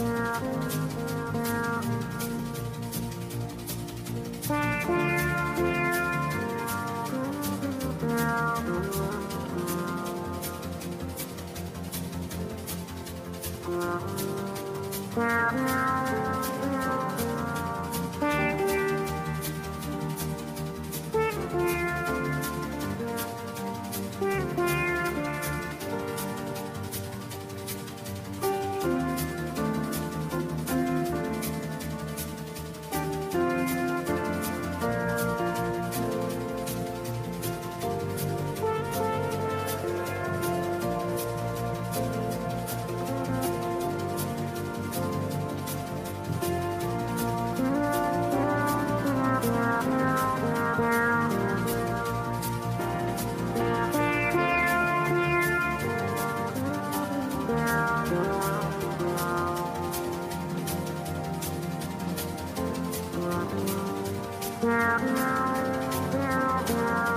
Meow, Yeah, yeah, yeah.